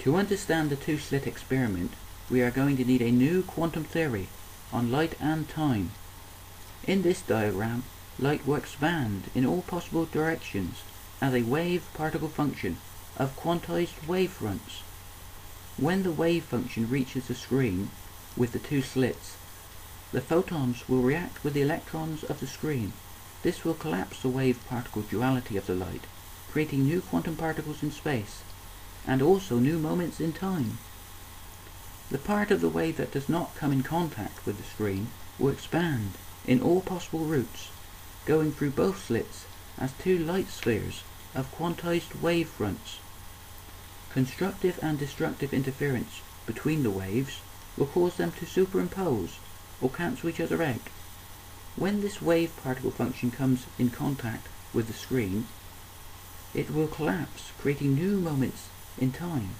To understand the two-slit experiment, we are going to need a new quantum theory on light and time. In this diagram, light will expand in all possible directions as a wave-particle function of quantized wave fronts. When the wave function reaches the screen with the two slits, the photons will react with the electrons of the screen. This will collapse the wave-particle duality of the light, creating new quantum particles in space, and also new moments in time. The part of the wave that does not come in contact with the screen will expand in all possible routes, going through both slits as two light spheres of quantized wave fronts. Constructive and destructive interference between the waves will cause them to superimpose or cancel each other out. When this wave particle function comes in contact with the screen, it will collapse, creating new moments in time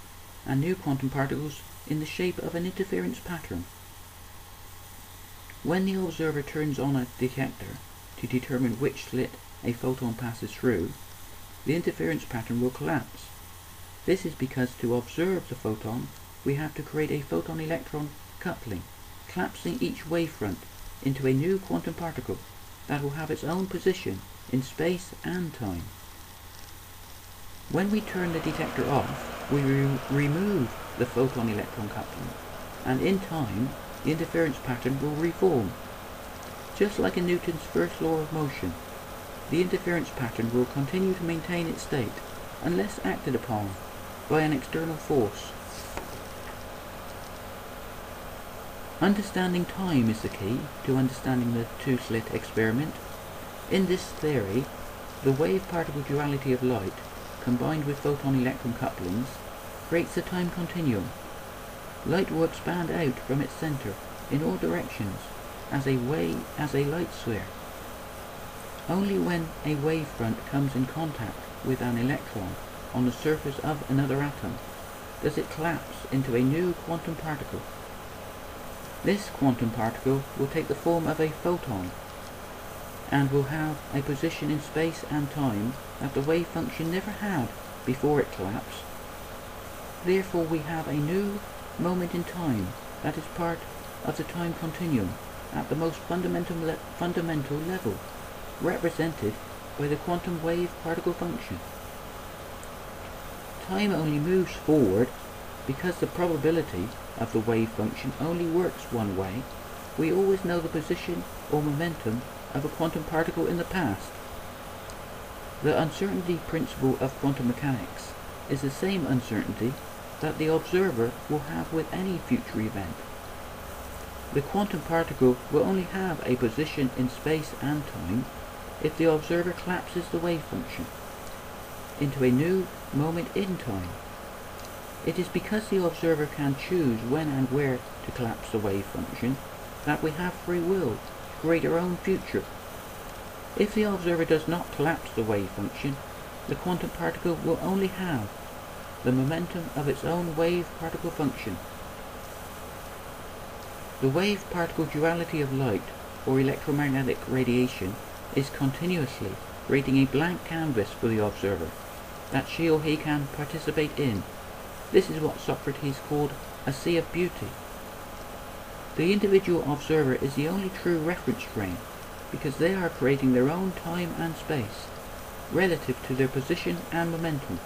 and new quantum particles in the shape of an interference pattern. When the observer turns on a detector to determine which slit a photon passes through, the interference pattern will collapse. This is because to observe the photon, we have to create a photon-electron coupling, collapsing each wavefront into a new quantum particle that will have its own position in space and time. When we turn the detector off, we re remove the photon-electron coupling, and in time, the interference pattern will reform. Just like in Newton's first law of motion, the interference pattern will continue to maintain its state unless acted upon by an external force. Understanding time is the key to understanding the two-slit experiment. In this theory, the wave-particle duality of light, combined with photon-electron couplings, creates a time continuum. Light will expand out from its center in all directions as a way as a light sphere. Only when a wavefront comes in contact with an electron on the surface of another atom does it collapse into a new quantum particle. This quantum particle will take the form of a photon and will have a position in space and time that the wave function never had before it collapsed. Therefore we have a new moment in time that is part of the time continuum at the most fundamental, le fundamental level, represented by the quantum wave particle function. Time only moves forward because the probability of the wave function only works one way. We always know the position or momentum of a quantum particle in the past. The uncertainty principle of quantum mechanics is the same uncertainty that the observer will have with any future event. The quantum particle will only have a position in space and time if the observer collapses the wave function into a new moment in time. It is because the observer can choose when and where to collapse the wave function that we have free will create our own future. If the observer does not collapse the wave function, the quantum particle will only have the momentum of its own wave-particle function. The wave-particle duality of light, or electromagnetic radiation, is continuously creating a blank canvas for the observer that she or he can participate in. This is what Socrates called a sea of beauty. The individual observer is the only true reference frame because they are creating their own time and space relative to their position and momentum.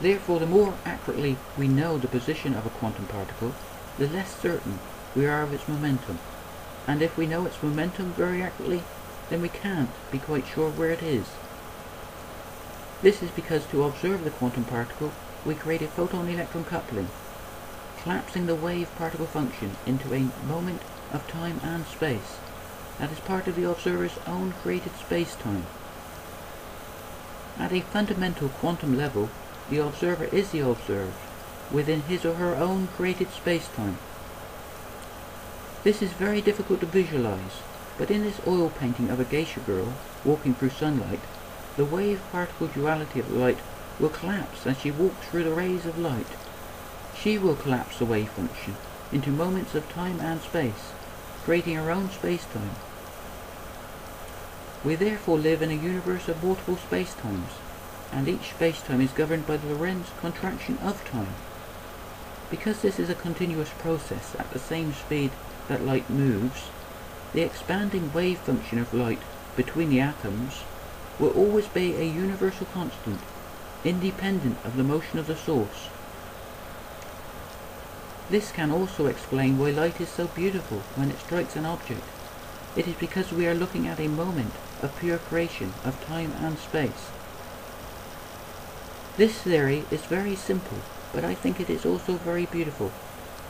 Therefore, the more accurately we know the position of a quantum particle, the less certain we are of its momentum. And if we know its momentum very accurately, then we can't be quite sure where it is. This is because to observe the quantum particle, we create a photon-electron coupling, collapsing the wave-particle function into a moment of time and space that is part of the observer's own created space-time. At a fundamental quantum level, the observer is the observed, within his or her own created space-time. This is very difficult to visualize, but in this oil painting of a geisha girl walking through sunlight, the wave-particle duality of light will collapse as she walks through the rays of light. She will collapse the wave function into moments of time and space, creating her own space-time. We therefore live in a universe of multiple space-times, and each spacetime is governed by the Lorentz contraction of time. Because this is a continuous process at the same speed that light moves, the expanding wave function of light between the atoms will always be a universal constant, independent of the motion of the source. This can also explain why light is so beautiful when it strikes an object. It is because we are looking at a moment of pure creation of time and space. This theory is very simple, but I think it is also very beautiful.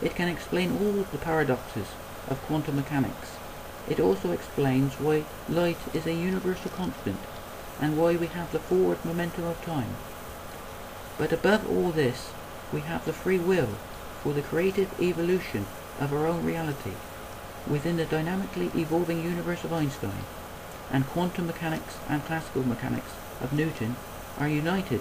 It can explain all the paradoxes of quantum mechanics. It also explains why light is a universal constant, and why we have the forward momentum of time. But above all this, we have the free will for the creative evolution of our own reality within the dynamically evolving universe of Einstein, and quantum mechanics and classical mechanics of Newton are united